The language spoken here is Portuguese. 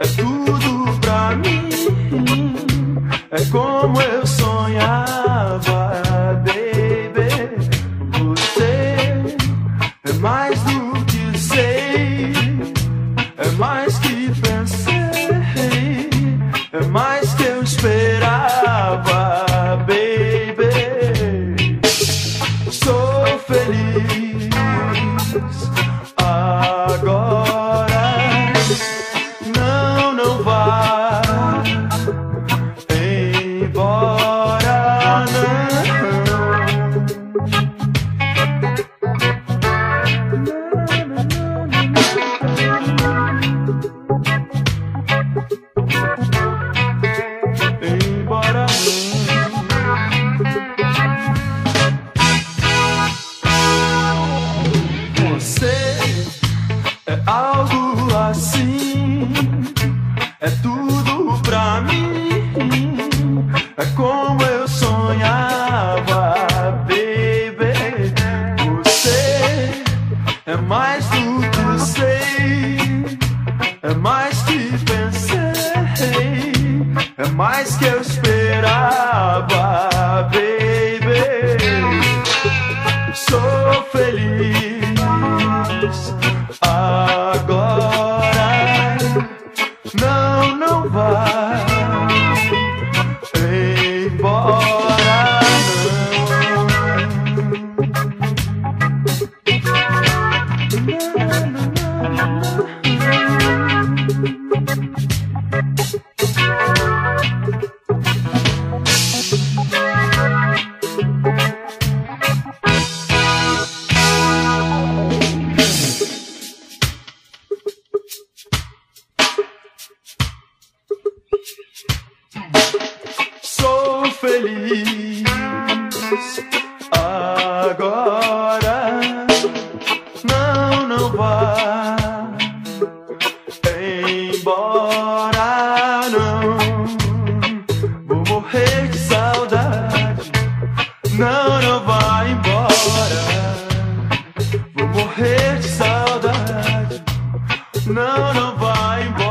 é tudo pra mim. É como eu sonhava, baby. Você é mais do que sei, é mais que pensei, é mais que eu esperava, baby. Sou feliz. Você. É algo assim, é tudo pra mim, é como eu sonhava, baby. Você é mais do que sei, é mais que pensei, é mais que eu esperava, baby. feliz agora. Não, não vá embora, não. Vou morrer de saudade. Não, não vá embora. Vou morrer de saudade. Não, não vá embora.